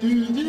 do, do.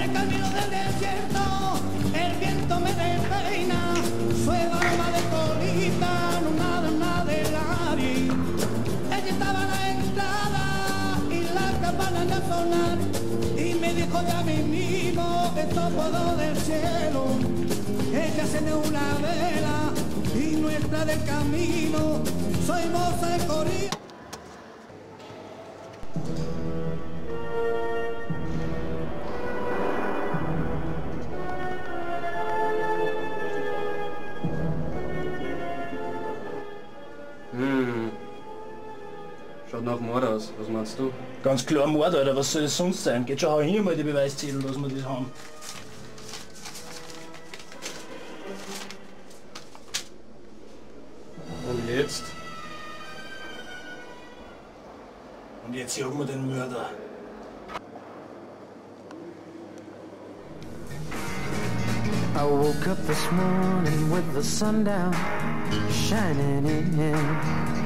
el camino del desierto, el viento me despeina, suelo aroma de colita, no nada, nada de nariz. Ella estaba en la entrada y la campana de sonar, y me dijo ya mi mismo, esto puedo del cielo, ella se me una vela y nuestra del camino, soy moza de corrido. Aus. Was meinst du? Ganz klar Mord, Alter, was soll das sonst sein? Geht schon, hau hin mal die Beweiszettel, dass wir das haben. Und jetzt? Und jetzt jagen wir den Mörder. I woke up this morning with the sun down shining in.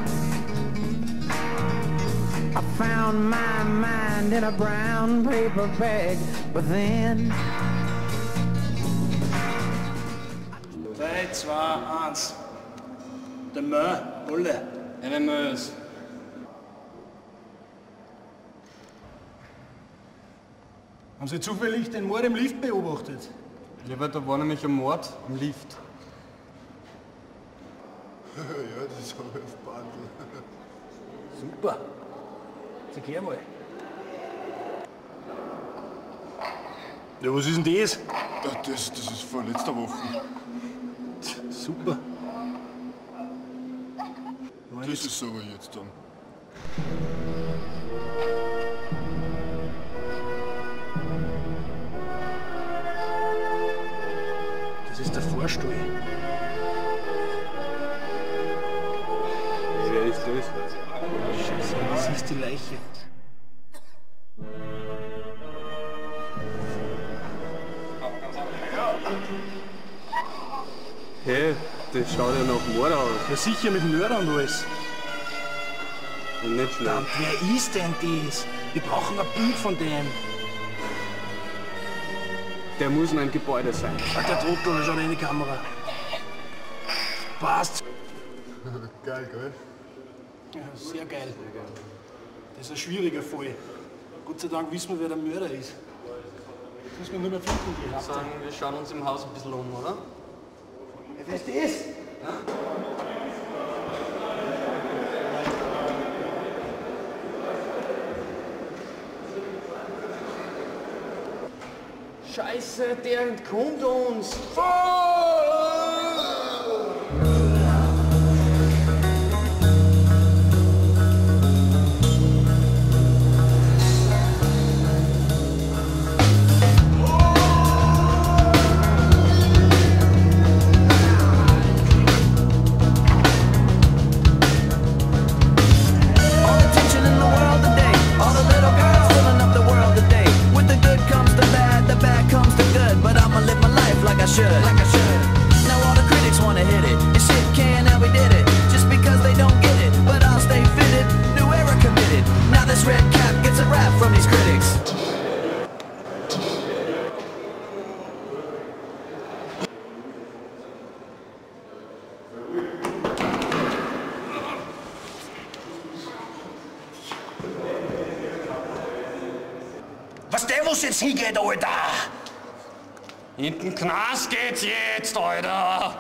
I found my mind in a brown paper bag, but then 3, 2, 1. Der Mö, alle. Eine Mös. Haben Sie zufällig den Mord im Lift beobachtet? Lieber, da war nämlich ein Mord im Lift. ja, das habe ich auf Bandel. Super. Sag her mal. Ja, was ist denn das? Das, das ist von letzter Woche. Super. Das ist aber jetzt dann. Das ist der Vorstuhl. Ist die Leiche. Hey, das schaut ja nach Mord aus. Ja sicher mit Mörder und alles. Und nicht schlecht. Verdammt, wer ist denn das? Wir brauchen ein Bild von dem. Der muss in einem Gebäude sein. Ach, der Trottel, der schaut in die Kamera. Passt. Geil, gell? Ja, sehr geil. Das ist ein schwieriger Fall. Gott sei Dank wissen wir, wer der Mörder ist. Jetzt müssen wir nur mehr finden, Ratte. Sagen, wir schauen uns im Haus ein bisschen um, oder? Wer ist das? Scheiße, der entkommt uns. all I should, like I should. Now all the critics wanna hit it, and shit can how we did it, just because they don't get it. But I'll stay fitted, new era committed. Now this red cap gets a rap from these critics. Was wo jetzt hingeht, Alter? In den Knast geht's jetzt, Alter.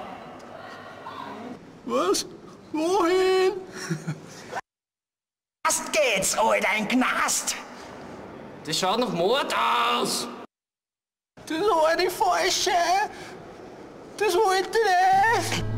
Was? Wohin? Knast geht's, Alter, ein Knast. Das schaut nach Mord aus. Das war die falsche. Das wollte ich nicht.